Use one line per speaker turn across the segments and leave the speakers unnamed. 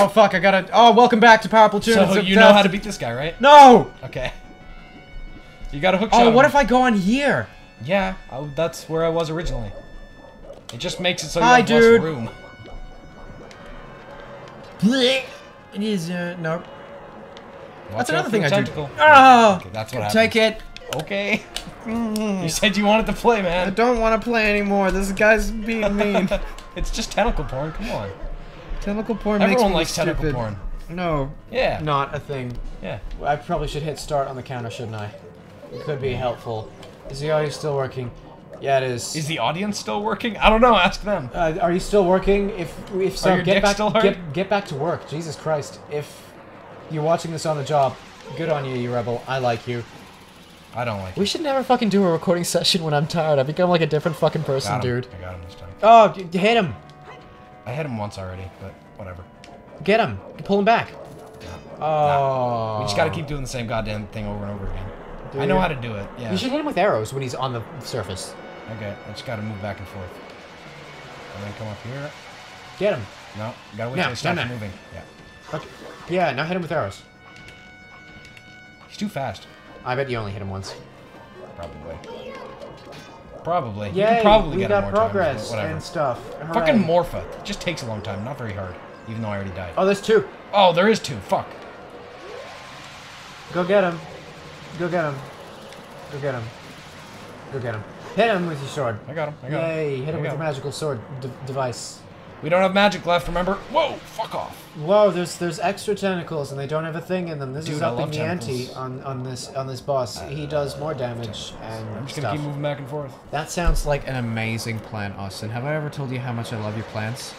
Oh fuck! I gotta. Oh, welcome back to Power Platoon.
So you know how to beat this guy, right?
No.
Okay. You got a hook shot.
Oh,
him.
what if I go on here?
Yeah, I, that's where I was originally. It just makes it so you
Hi,
have
dude.
less room.
It is uh, no.
Watch
That's another thing I do. Oh,
Okay, that's what
take it.
Okay. you said you wanted to play, man.
I don't want to play anymore. This guy's being mean.
it's just tentacle porn. Come on.
Tentacle porn
Everyone
makes
likes
me
tentacle
stupid.
porn.
No,
Yeah.
not a thing.
Yeah.
I probably should hit start on the counter, shouldn't I? It could be helpful. Is the audio still working? Yeah, it is.
Is the audience still working? I don't know. Ask them.
Uh, are you still working? If if so, get back get get back to work. Jesus Christ! If you're watching this on the job, good on you, you rebel. I like you.
I don't like.
We should never fucking do a recording session when I'm tired. I become like a different fucking person,
him.
dude.
I got him this time.
Oh, hit him!
I hit him once already, but whatever.
Get him! Pull him back. Oh.
We just gotta keep doing the same goddamn thing over and over again.
Do
I know how to do it. Yeah.
You should hit him with arrows when he's on the surface.
Okay. I just gotta move back and forth. And then come up here.
Get him.
No. Gotta wait
No,
till he
no.
moving. Yeah.
Okay. Yeah, now hit him with arrows.
He's too fast.
I bet you only hit him once.
Probably. Probably. Yeah, probably
we
get
got
more
progress
times,
and stuff.
Fucking
Hooray.
Morpha. It just takes a long time. Not very hard. Even though I already died.
Oh, there's two.
Oh, there is two. Fuck.
Go get him. Go get him. Go get him. Go get him. Hit him with your sword.
I got him. I got him.
Yay, hit
I
him with your magical sword de- device.
We don't have magic left, remember? Whoa, fuck off.
Whoa, there's there's extra tentacles and they don't have a thing in them. This is
Dude, I
upping
love
the ante on, on this on this boss. he does more damage and
I'm just gonna keep moving back and forth.
That sounds like an amazing plan, Austin. Have I ever told you how much I love your plants?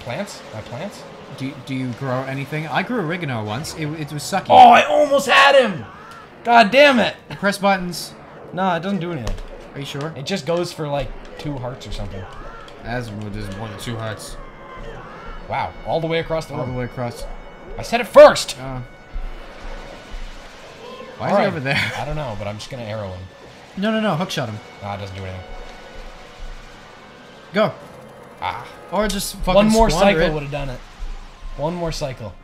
Plants? My plants?
Do you, do you grow anything? I grew oregano once. It, it was sucky.
Oh, I almost had him! God damn it!
Press buttons.
Nah, it doesn't do anything.
Are you sure?
It just goes for like two hearts or something.
As there's one or two hearts
Wow, all the way across the
all the way across.
I said it first!
Uh, why is
Alright.
he over there?
I don't know, but I'm just gonna arrow him.
No, no, no. Hook shot him.
Nah, it doesn't do anything.
Go.
Ah.
Or just fucking
One more cycle would have done it. One more cycle.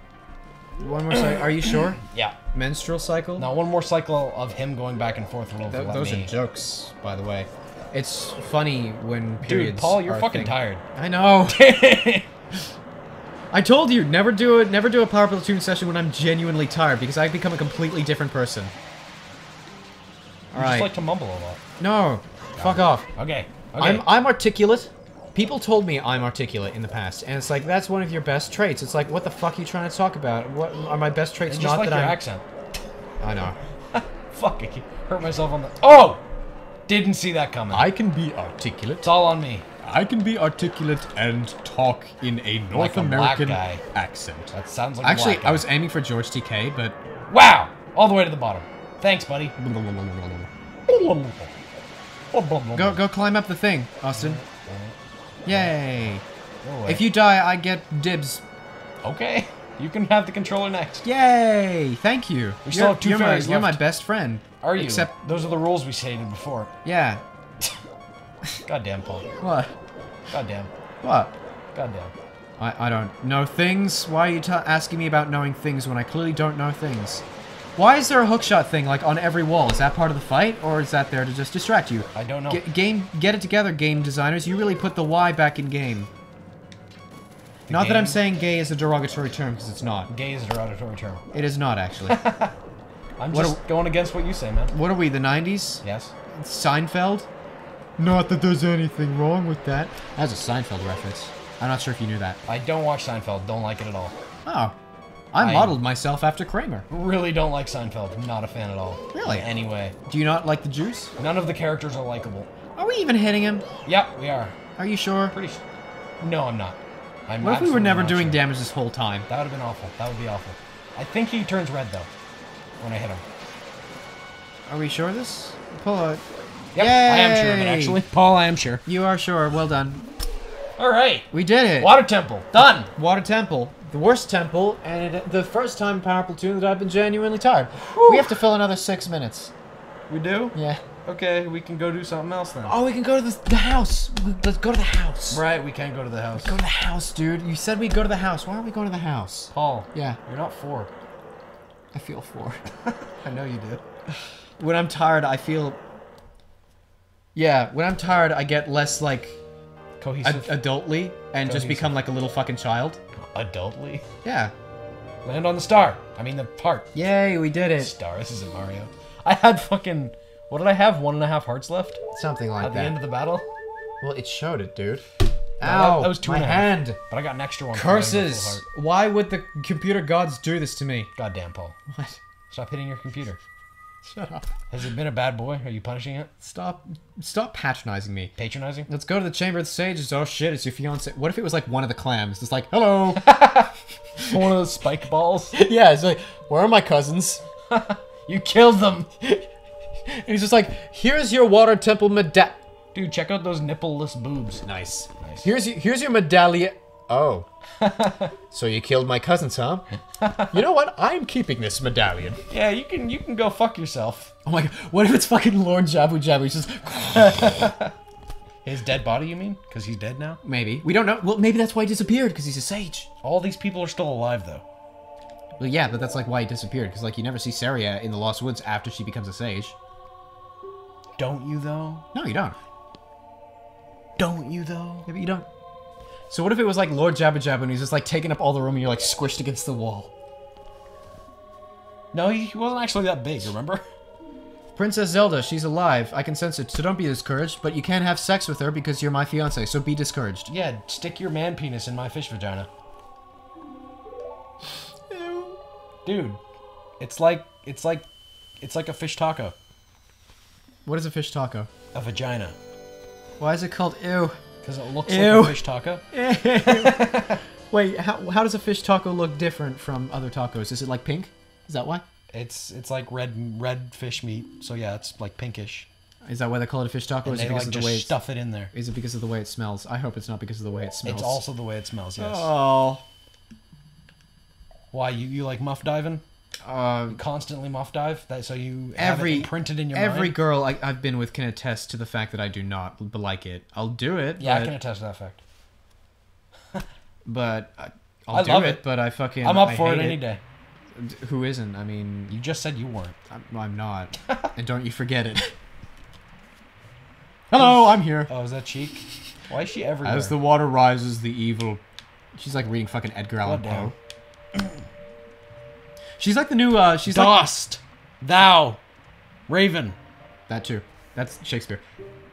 One more cycle. Are you sure?
Yeah.
Menstrual cycle?
Now, one more cycle of him going back and forth will
Th- those
me.
are jokes, by the way. It's funny when periods.
Dude, Paul, you're fucking
thing.
tired.
I know. I told you never do it. Never do a power platoon session when I'm genuinely tired because I become a completely different person. All
You
right.
just like to mumble a lot.
no, fuck off.
Okay. Okay.
I'm I'm articulate. People told me I'm articulate in the past, and it's like that's one of your best traits. It's like, what the fuck are you trying to talk about? What are my best traits?
Not that I just
not
like
that
your
I'm.
accent.
I know.
Fuck, I hurt myself on the. Oh! Didn't see that coming.
I can be articulate.
It's all on me.
I can be articulate and talk in a North
Like
American accent.
That sounds like a
Actually, I was aiming for George Takei, but
Wow! All the way to the bottom. Thanks, buddy.
go go climb up the thing, Austin. Yay! If you die, I get dibs.
Okay. You can have the controller next.
Yay! Thank you.
We still
you're,
have two
you're my,
fairies
You're my best friend.
Are you?
Except,
Those are the rules we stated before.
yeah.
Goddamn, Paul.
What?
Goddamn.
What?
Goddamn.
I, I don't know things. Why are you asking me about knowing things when I clearly don't know things? Why is there a hookshot thing like on every wall? Is that part of the fight, or is that there to just distract you?
I don't know.
G- game, get it together, game designers. You really put the Y back in game.
The
not that I'm saying gay is a derogatory term, because it's not.
Gay is a derogatory term.
It is not actually.
I'm
What
just going against what you say, man.
what are we? The '90s?
Yes.
Seinfeld? Not that there's anything wrong with that. That's a Seinfeld reference. I'm not sure if you knew that.
I don't watch Seinfeld. Don't like it at all.
Oh, I,
I-
modeled myself after Kramer.
Really don't like Seinfeld. Not a fan at all.
Really?
Anyway,
Do you not like the juice?
none of the characters are likable.
Are we even hitting him?
Yep, we are.
Are you sure?
Pretty. sure. no, I'm not. I'm
What if we were never doing
sure.
damage this whole time?
That would have been awful. That would be awful. I think he turns red though when I hit him.
Are we sure of this? Pull out.
Yep, I am sure of it actually. Paul, I am sure.
You are sure. Well done.
All right.
We did it.
Water temple done.
Water Temple. The worst temple, and it, the first time Power Platoon that I've been genuinely tired. We have to fill another six minutes.
We do.
Yeah.
Okay, we can go do something else then.
Oh, we can go to the, the house. Let's go to the house.
Right, we can't go to the house.
Let's Go to the house, dude. You said we'd go to the house. Why aren't we going to the house?
Paul,
Yeah,
you're not four.
I feel for.
I know you do.
when I'm tired, I feel. Yeah, when I'm tired, I get less like
Cohesive.
ad- adultly and just become like a little fucking child.
Adultly.
Yeah.
Land on the star. I mean the part.
Yay, we did it.
Star. This isn't Mario. I had fucking. What did I have? One and a half hearts left
Something like that.
at the end of the battle.
well, it showed it, dude.
That-
Ow,
that was two
my
and a half.
hand.
But I got an extra one. for landing a full
Curses. Why would the computer gods do this to me?
Goddamn, Paul.
What?
Stop hitting your computer.
Shut up.
Has it been a bad boy? Are you punishing it?
Stop. Stop patronizing me.
Patronizing?
Let's go to the Chamber of the Sages. Oh shit, it's your fiance. What if it was like one of the clams? It's like, hello.
One of those spike balls.
yeah, it's like, where are my cousins?
You killed them.
And he's just like, here's your water temple medallion.
Dude, check out those nippleless boobs.
Nice.
Nice.
Here's your, here's your medallion. Oh. so you killed my cousins, huh? you know what? I'm keeping this medallion.
Yeah, you can you can go fuck yourself.
Oh my god, what if it's fucking Lord Jabu Jabu? He's just.
His dead body, you mean? Because he's dead now?
Maybe. We don't know. Well, maybe that's why he disappeared, because he's a sage.
All these people are still alive, though.
Well, yeah, but that's like why he disappeared, because like you never see Saria in the Lost Woods after she becomes a sage.
Don't you, though?
No, you don't.
Don't you, though?
Yeah, but you don't. So what if it was like Lord Jabba Jabba and he's just like taking up all the room and you're like squished against the wall?
No, he he wasn't actually that big, remember?
Princess Zelda, she's alive. I can sense it, so don't be discouraged. But you can't have sex with her because you're my fiance, so be discouraged.
Yeah, stick your man penis in my fish vagina. Ew. Dude, it's like it's like it's like a fish taco.
What is a fish taco?
A vagina.
Why is it called ew?
Because it looks
Ew.
like a fish taco.
Wait, how, how does a fish taco look different from other tacos? Is it like pink? Is that why?
It's it's like red red fish meat. So yeah, it's like pinkish.
Is that why they call it a fish taco?
And
is it because
like
of the way it's,
stuff it in there.
Is it because of the way it smells? I hope it's not because of the way it smells.
It's also the way it smells. Yes.
Oh.
Why you you like muff diving?
Uh,
Constantly muff dive. That so you have
every
it imprinted in your
every
mind.
girl I, I've been with can attest to the fact that I do not b- like it. I'll do it.
Yeah, I can attest to that fact.
But I, I'll
I
do
love
it,
it.
But I fucking.
I'm up
I
for it
hate
any day.
Who isn't? I mean,
You just said you weren't.
I'm, I'm not. and don't you forget it. Hello, I'm here.
Oh, is that Sheik? Why is she everywhere?
As the water rises, the evil. She's like reading fucking Edgar Allan Poe. She's like the new. uh She's like
thou, raven.
that too. That's Shakespeare.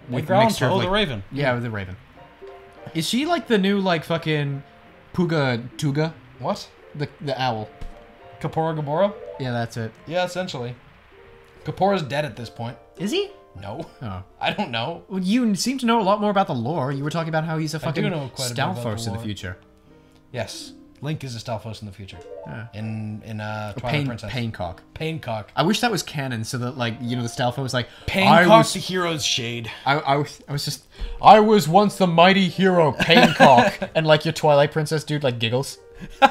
With
Allan
mixture of,
Poe, the raven.
Yeah, with the Raven. Is she like the new like fucking Puga Tuga?
What?
The the owl.
Kaepora Gaebora?
Yeah, that's it.
Yeah, essentially. Kaepora's dead at this point.
Is he?
No,
Oh.
I don't know.
Well, you seem to know a lot more about the lore. You were talking about how he's a fucking
know quite a bit about the
Stalfos in the future.
Yes, Link is a Stalfos in the future.
Yeah.
In in uh, Twilight
Pain,
Princess.
Paincock.
Paincock.
I wish that was canon, so that like you know the Stalfos was like I
Paincock,
was,
the hero's shade.
I, I was I was just I was once the mighty hero Paincock, and like your Twilight Princess dude like giggles.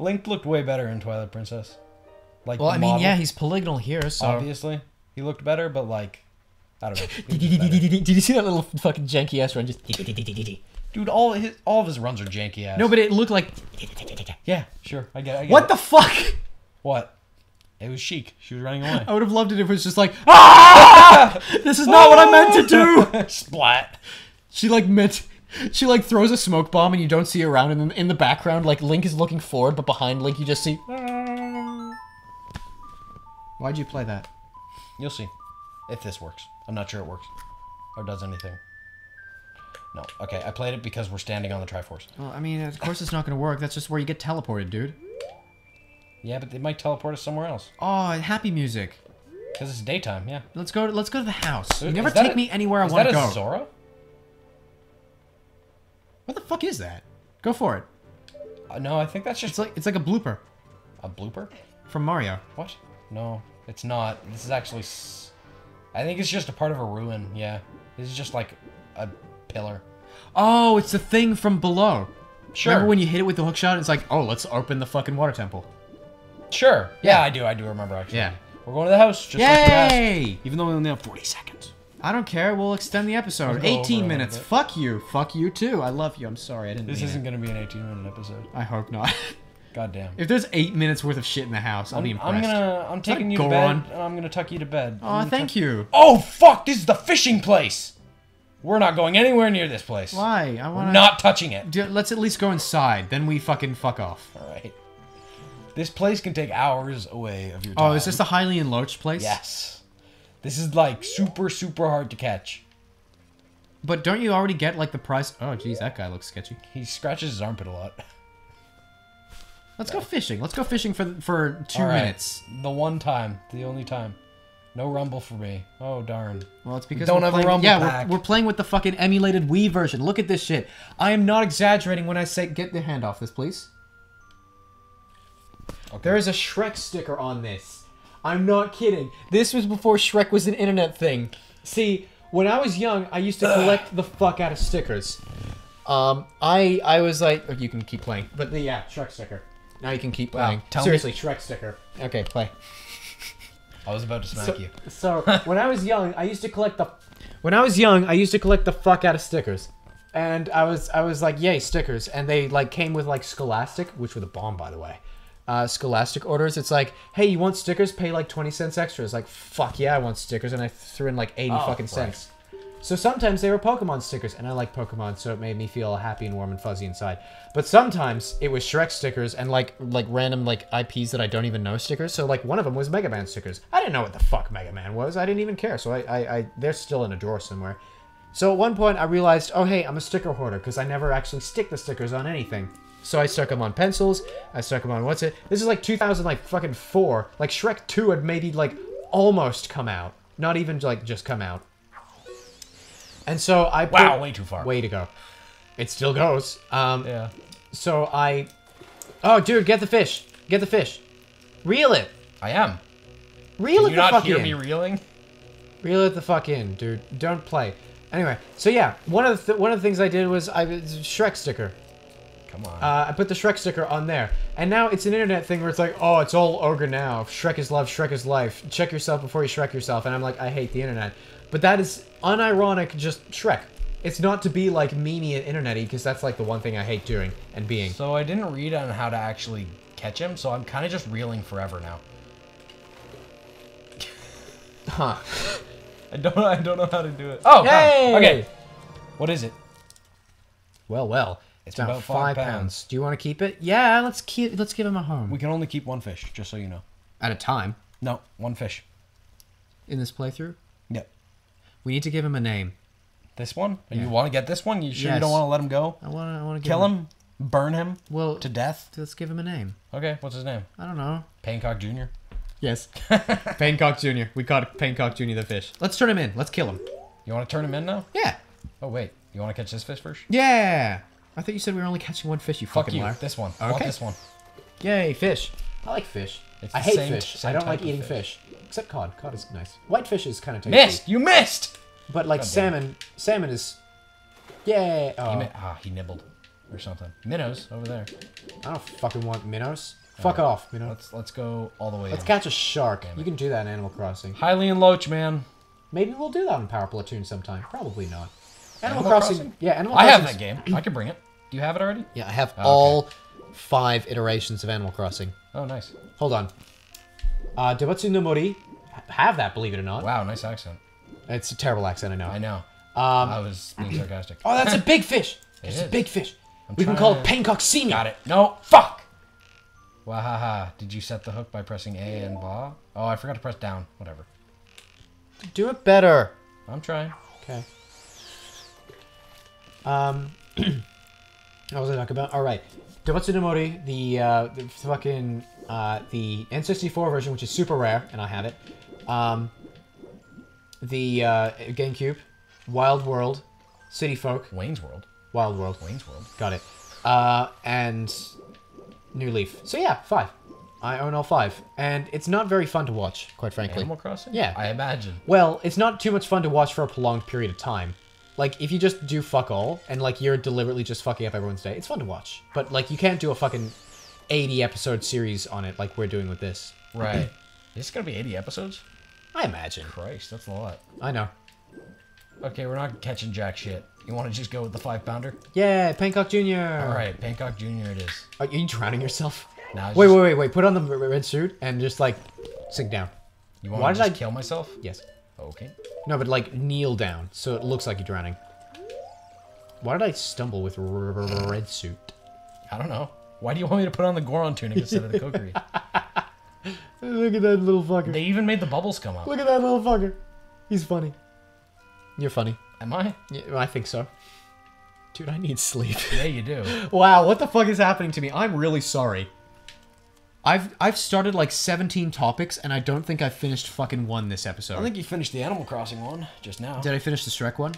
Link looked way better in Twilight Princess. Like,
Well, I mean,
model,
yeah, he's polygonal here, so.
obviously he looked better, but like, I don't know.
Did, did you see that little fucking janky ass run? Just
Dude, all his all of his runs are janky ass.
no, but it looked like
yeah, sure, I get. it, I get
what
it.
the fuck?
what? It was Sheik. She was running away.
I would have loved it if it was just like ah! This is not what I meant to do.
Splat.
She like meant. She like throws a smoke bomb and you don't see her around, and then in the background, like Link is looking forward, but behind Link you just see. Why'd you play that?
You'll see if this works. I'm not sure it works or does anything. No. Okay, I played it because we're standing on the Triforce.
Well, I mean, of course it's not gonna work. That's just where you get teleported, dude.
Yeah, but they might teleport us somewhere else
Oh, happy music.
because it's daytime. Yeah.
Let's go. Let's go to the house. You never take
a-
me anywhere I want to go.
Is that
to
a. Zora?
What the fuck is that? Go for it.
Uh, no, I think that's just
It's like it's like a blooper
a blooper.
from Mario.
What? No, it's not. This is actually. S- I think it's just a part of a ruin. Yeah. This is just like a pillar.
Oh, it's the thing from below.
Sure.
Remember when you hit it with the hookshot? It's like, oh, let's open the fucking water temple.
Sure. Yeah,
Yeah.
I do. I do remember actually.
Yeah.
We're going to the house. Just like.
Yay!
Even though we only have 40 seconds.
I don't care. We'll extend the episode.
We'll go over a
18 minutes. Fuck you. Fuck you too. I love you. I'm sorry. I didn't
This
mean
isn't going to be an 18 minute episode.
I hope not.
God damn.
if there's eight minutes worth of shit in the house, I'll
I'm,
be impressed.
I'm gonna. I'm taking you to
Goron?
bed. and I'm gonna tuck you to bed.
Oh, thank you.
Oh fuck! This is the fishing place. We're not going anywhere near this place.
Why? I want
not touching it.
Let's at least go inside. Then we fucking fuck off.
All right. This place can take hours away of your time.
Oh, is this the Hylian Loach place?
Yes. This is like super super hard to catch.
But don't you already get like the price? Oh, geez, that guy looks sketchy.
He scratches his armpit a lot.
Let's go fishing. Let's go fishing for for two
right.
minutes.
The one time, the only time. No rumble for me. Oh darn.
Well, it's because
don't
we're
have a
playing,
Rumble
yeah,
pack.
We're, we're playing with the fucking emulated Wii version. Look at this shit. I am not exaggerating when I say get the hand off this, please.
Okay.
There is a Shrek sticker on this. I'm not kidding. This was before Shrek was an internet thing. See, when I was young, I used to collect the fuck out of stickers. Um, I I was like, oh, you can keep playing, but the, yeah, Shrek sticker. Now you can keep
Wow,
playing.
me-
Seriously, Shrek sticker. Okay, play.
I was about to smack
So,
you.
so when I was young, I used to collect the. When I was young, I used to collect the fuck out of stickers, and I was I was like, yay, stickers, and they like came with like Scholastic, which were the bomb, by the way. Uh, Scholastic orders. It's like, hey, you want stickers? Pay like twenty cents extra. It's like, fuck yeah, I want stickers, and I threw in like eighty
Oh,
fucking
right.
cents. So sometimes they were Pokemon stickers, and I like Pokemon, so it made me feel happy and warm and fuzzy inside. But sometimes it was Shrek stickers and like like random like IPs that I don't even know stickers. So like one of them was Mega Man stickers. I didn't know what the fuck Mega Man was. I didn't even care. So I I, I they're still in a drawer somewhere. So at one point I realized, oh hey, I'm a sticker hoarder because I never actually stick the stickers on anything. So I stuck them on pencils. I stuck them on what's it? This is like 2000 like fucking four. Like Shrek 2 had maybe like almost come out, not even like just come out. And so I put,
Wow, way too far.
way to go. It still goes. Um,
Yeah.
so I, oh dude, get the fish, get the fish, reel it,
I am.
reel
Can
it
you
the
not
fuck
hear
in.
me reeling?
Reel it the fuck in, dude. Don't play. Anyway, so yeah, one of the th- one of the things I did was I Shrek sticker.
Come on.
Uh, I put the Shrek sticker on there, and now it's an internet thing where it's like, oh, it's all ogre now. Shrek is love, Shrek is life. Check yourself before you Shrek yourself. And I'm like, I hate the internet, but that is unironic, just Shrek. It's not to be like memey and internety because that's like the one thing I hate doing and being.
so I didn't read on how to actually catch him, so I'm kind of just reeling forever now.
Huh?
I don't. I don't know how to do it. Oh, God.
Hey!
okay. What is it?
Well, well, it's,
It's
about, five pounds.
pounds.
Do you want to keep it? Yeah, let's keep. Let's give him a home
We can only keep one fish, just so you know.
at a time
No, one fish.
in this playthrough.
Yep.
We need to give him a name.
This one?
Yeah.
You want to get this one? You sure you don't want to let him go?
I want to. I want to
Kill him? Burn him
Well,
to death?
let's give him a name.
Okay, what's his name?
I don't know.
Paincock Jr.
Yes. Paincock Jr. We caught Paincock Jr. the fish. Let's turn him in. Let's kill him.
You want to turn him in now?
Yeah.
Oh wait, you want to catch this fish first?
Yeah. I thought you said we were only catching one fish, you
Fuck
fucking
you.
liar.
This one. I want
Okay.
this one.
Yay, fish. I like fish.
It's
I hate fish. I don't like eating
fish.
fish. Except cod. Cod is nice. White fish is kind of tasty.
Missed. You missed.
But like
God
salmon, salmon is. Yay! Oh,
He ah, he nibbled or something. Minnows over there.
I don't fucking want minnows. Fuck off, minnow.
Let's let's go all the way.
Let's
in.
catch a shark.
Damn
You
it.
can do that in Animal Crossing.
Hylian Loach, man.
Maybe we'll do that in Power Platoon sometime. Probably not. Animal,
Animal
Crossing,
Crossing?
Yeah, Animal Crossing.
I have that game. I can bring it. Do you have it already?
Yeah, I have
okay.
all five iterations of Animal Crossing.
Oh, nice.
Hold on. Uh, Dobutsu no Mori have that, believe it or not.
Wow, nice accent.
It's a terrible accent, I know.
I know.
Um,
I was being sarcastic.
oh, that's a big fish.
It
It's a big fish.
I'm
we can call it
trying
Paincock Senior.
Got it. No. Fuck. Wahaha. Did you set the hook by pressing A and ba? Oh, I forgot to press down. Whatever.
Do it better.
I'm trying.
Okay. Um, what was I talking about? All right, Dobutsu no Mori, the uh, the fucking uh, the N64 version, which is super rare, and I have it. Um, the uh, GameCube, Wild World, City Folk,
Wayne's World.
Wild World,
Wayne's World.
got it, uh, and New Leaf. So yeah, five. I own all five, and it's not very fun to watch, quite frankly.
Animal Crossing?
Yeah.
I imagine.
Well, it's not too much fun to watch for a prolonged period of time. Like, if you just do fuck all, and, like, you're deliberately just fucking up everyone's day, it's fun to watch. But, like, you can't do a fucking 80 episode series on it like we're doing with this.
Right. Is gonna be 80 episodes?
I imagine.
Christ, that's a lot.
I know.
Okay, we're not catching jack shit. You want to just go with the five pounder?
Yeah, Paincock Jr.
All right, Paincock Junior it is.
Are you drowning yourself?
Now,
Wait,
just,
wait, wait, wait. Put on the red suit and just like sink down.
You want
why
to
did I-
kill myself?
Yes.
Okay.
No, but like kneel down so it looks like you're drowning. Why did I stumble with red suit?
I don't know. Why do you want me to put on the Goron tunic instead of the Kokiri?
Look at that little fucker.
they even made the bubbles come up.
Look at that little fucker. He's funny. You're funny.
Am I?
Yeah, I think so. Dude, I need sleep.
Yeah, you do.
wow, what the fuck is happening to me? I'm really sorry. I've I've started like 17 topics and I don't think I've finished fucking one this episode.
I think you finished the Animal Crossing one just now.
Did I finish the Shrek one?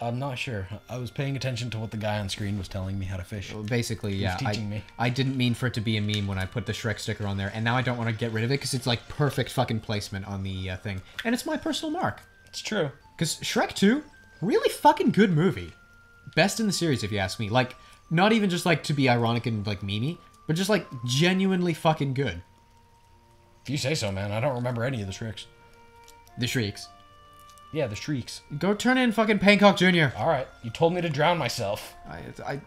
I'm not sure. I was paying attention to what the guy on screen was telling me how to fish.
Basically, yeah.
teaching
I,
me.
I didn't mean for it to be a meme when I put the Shrek sticker on there, and now I don't want to get rid of it because it's like perfect fucking placement on the uh, thing, and it's my personal mark.
It's true.
Because Shrek 2, really fucking good movie. Best in the series, if you ask me. Like, not even just like to be ironic and like memey, but just like genuinely fucking good.
If you say so, man. I don't remember any of the shrieks.
The Shrieks.
Yeah, the shrieks.
Go turn in fucking Paincock Jr.
All right, you told me to drown myself.
I, I,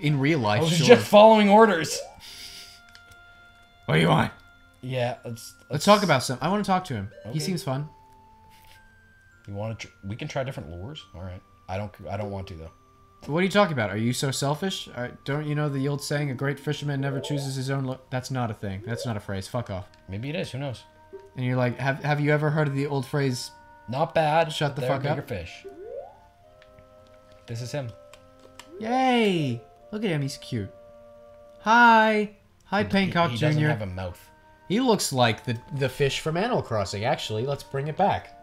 in real life,
I was
sure.
just following orders.
What do you want?
Yeah, let's
Let's talk about some. I want to talk to him.
Okay.
He seems fun.
You want to? Tr- we can try different lures. All right. I don't. I don't want to though.
What are you talking about? Are you so selfish? Don't you know the old saying, "A great fisherman never chooses his own." Lo-? That's not a thing. That's not a phrase. Fuck off.
Maybe it is. Who knows?
And you're like, have Have you ever heard of the old phrase?
Not bad.
Shut the fuck up.
bigger fish. This is him.
Yay! Look at him. He's cute. Hi. Hi, Paincock
he, he
Jr.
doesn't have a mouth.
He looks like the the fish from Animal Crossing. Actually, let's bring it back.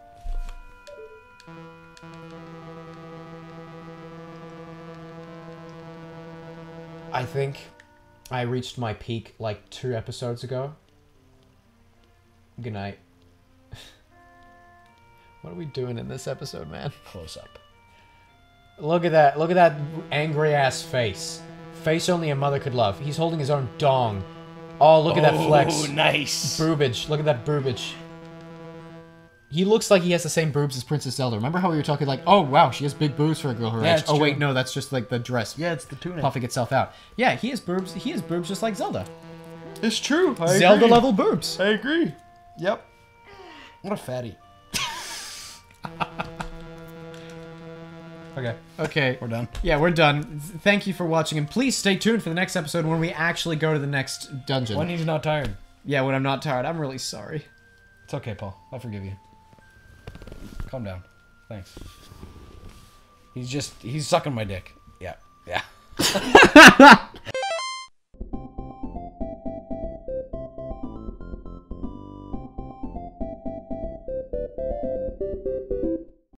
I think I reached my peak like two episodes ago. Good night. what are we doing in this episode, man?
Close up.
Look at that. Look at that angry ass face. Face only a mother could love. He's holding his own dong. Oh, look at that oh, flex.
Oh, nice.
Boobage. Look at that boobage. He looks like he has the same boobs as Princess Zelda. Remember how we were talking like, oh wow, she has big boobs for a girl her
Yeah,
age. Oh
true.
wait, no, that's just like the dress
Yeah, it's the tuna.
puffing itself out. Yeah, he has boobs. He has boobs just like Zelda.
It's true.
Zelda level boobs.
I agree. Yep. What a fatty. okay,
Okay.
we're done.
Yeah, we're done. Thank you for watching, and please stay tuned for the next episode when we actually go to the next dungeon.
When he's not tired.
yeah, when I'm not tired. I'm really sorry.
It's okay, Paul. I forgive you. Calm down. Thanks. He's just he's sucking my dick. Yeah. Yeah.